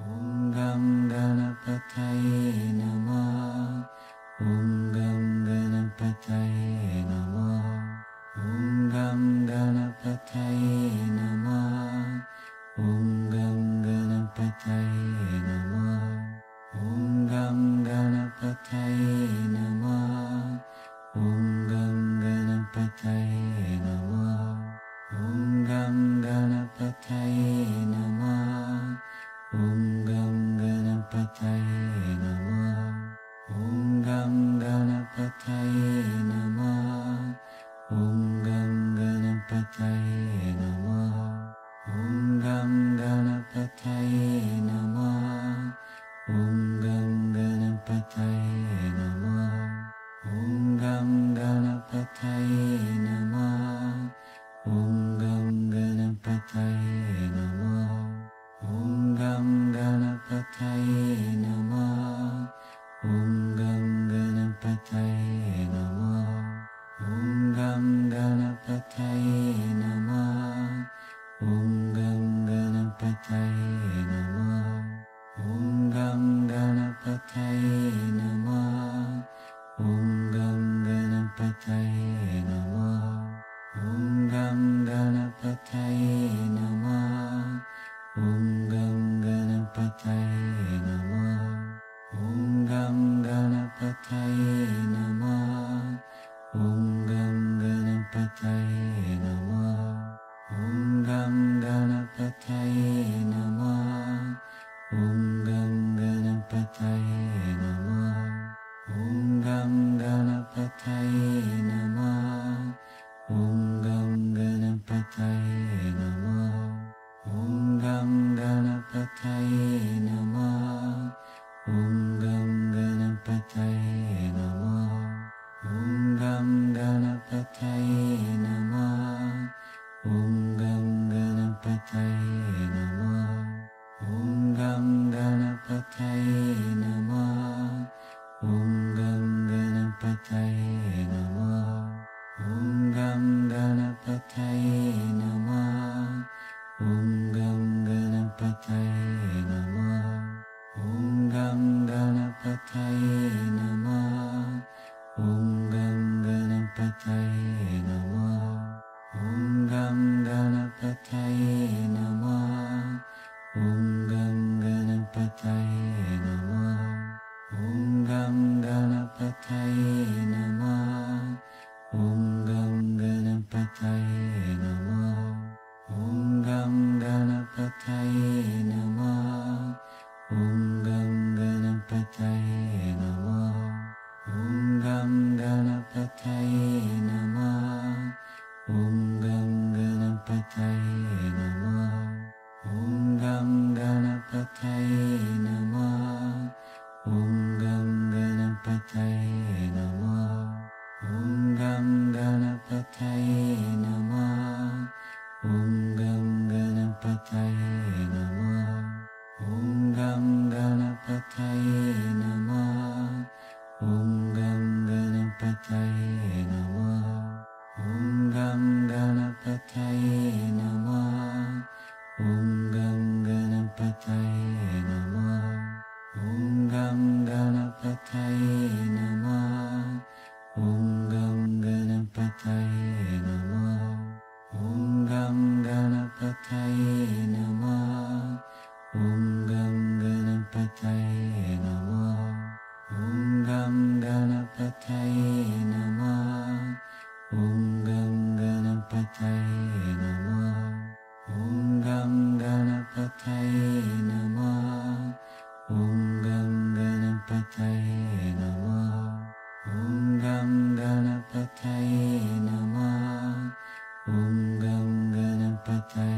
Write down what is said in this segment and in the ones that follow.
Mm. नमः। ॐ ॐ गङ्गण पथय नमः। ॐ Ganga gum but there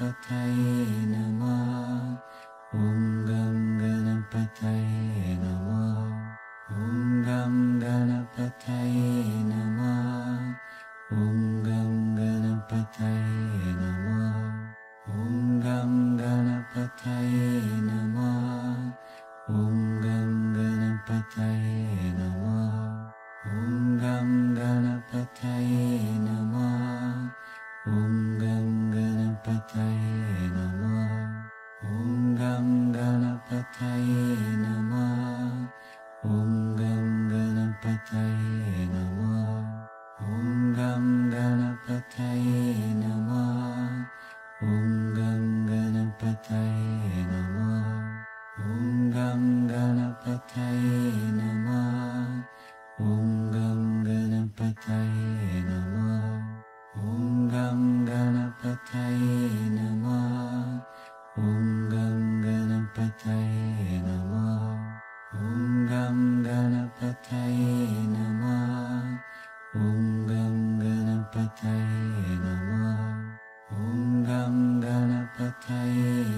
Okay.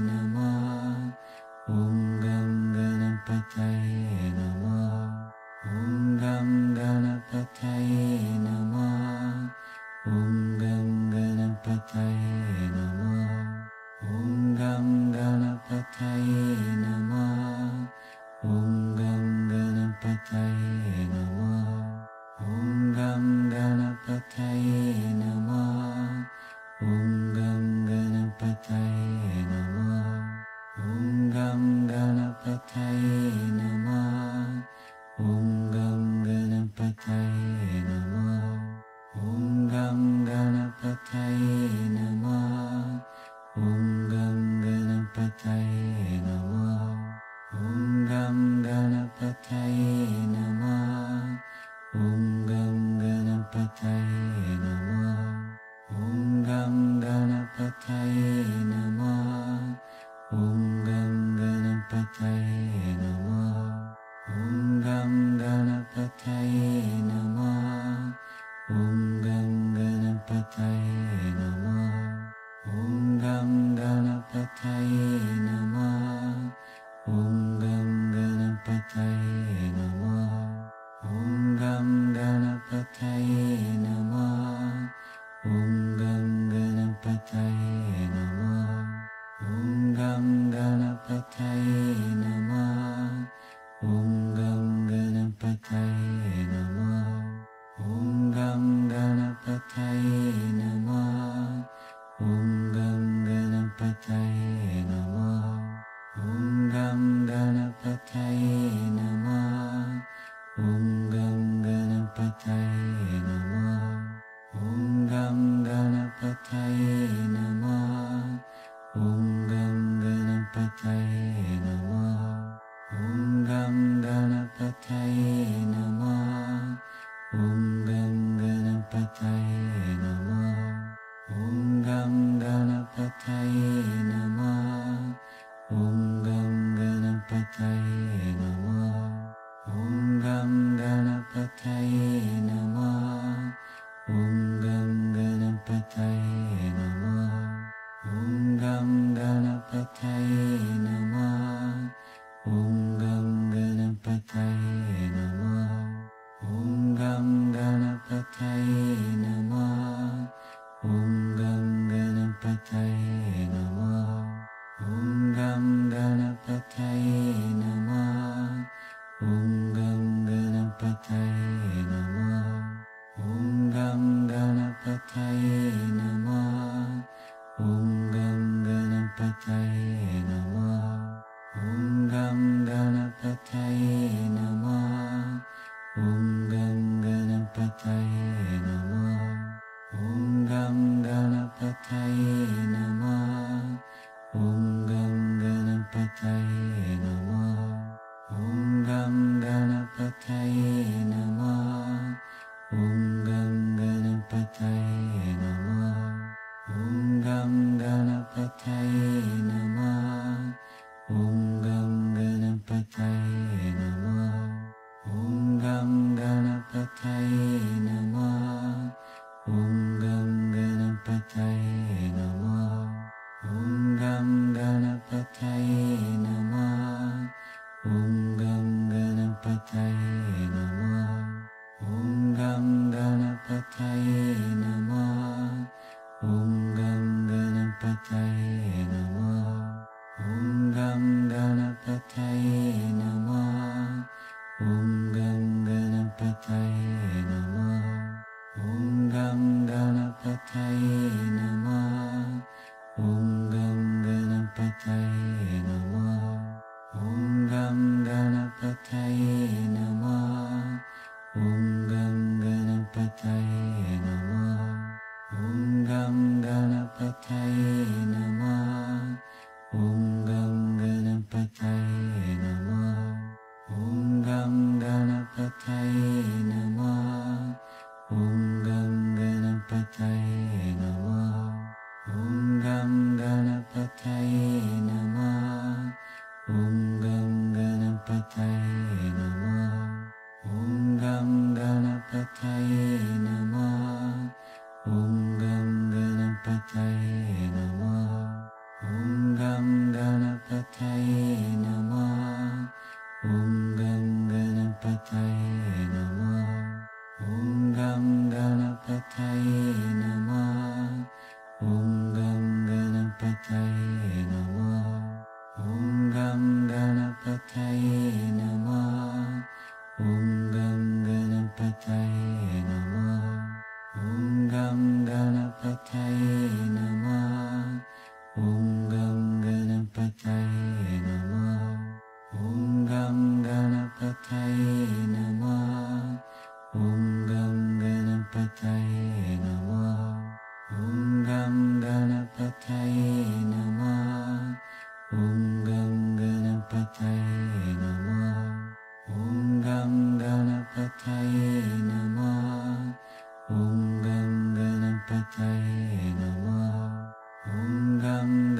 नमः। ॐ गं ॐ ॐ ॐ ॐ गङ्गणपथ नमः। ओङ्ग गणपतये नमः। ॐ ओङ्ग गणपथये नमः। गं गणपतये ปไตย नम। ॐ गङ्गन पचये नमः। ॐ ओ गङ्ग